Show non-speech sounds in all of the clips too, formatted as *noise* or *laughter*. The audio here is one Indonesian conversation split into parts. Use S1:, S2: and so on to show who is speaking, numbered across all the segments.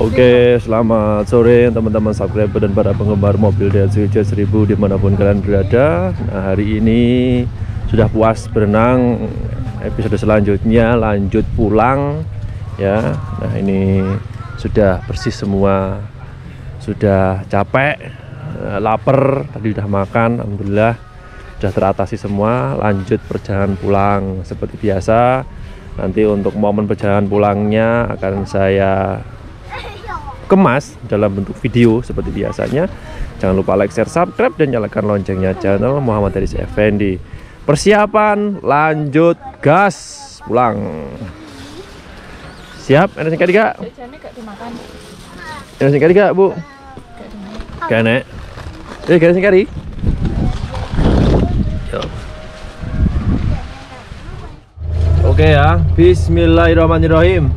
S1: Oke, selamat sore teman-teman subscriber dan para penggemar mobil Daihatsu J1000 di mana pun kalian berada. Nah, hari ini sudah puas berenang. Episode selanjutnya lanjut pulang ya. Nah, ini sudah bersih semua, sudah capek, eh, lapar, tadi sudah makan, alhamdulillah sudah teratasi semua. Lanjut perjalanan pulang seperti biasa. Nanti untuk momen perjalanan pulangnya akan saya kemas dalam bentuk video seperti biasanya. Jangan lupa like, share, subscribe, dan nyalakan loncengnya channel Muhammad Haris Effendi. Persiapan, lanjut, gas, pulang. Siap, tiga?
S2: Dimakan.
S1: Ada singkat tiga, Bu? Gak nek. Eh, gak Yo. Oke ya, Bismillahirrahmanirrahim.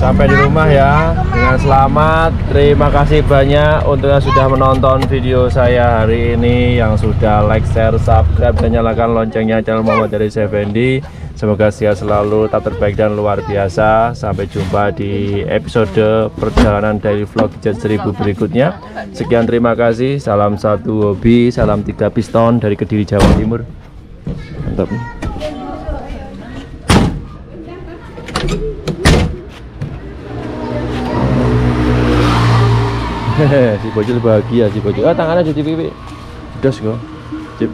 S1: Sampai di rumah ya dengan selamat. Terima kasih banyak untuk yang sudah menonton video saya hari ini, yang sudah like, share, subscribe, dan nyalakan loncengnya channel Muhammad dari Effendi. Semoga sehat selalu, tak terbaik dan luar biasa. Sampai jumpa di episode perjalanan daily vlog Jet 1000 berikutnya. Sekian terima kasih. Salam satu hobi, salam tiga piston dari Kediri Jawa Timur. Mantap. *laughs* si bocil bahagia si bocil. Ah tangannya cuci pipi. Dos kok. Cip.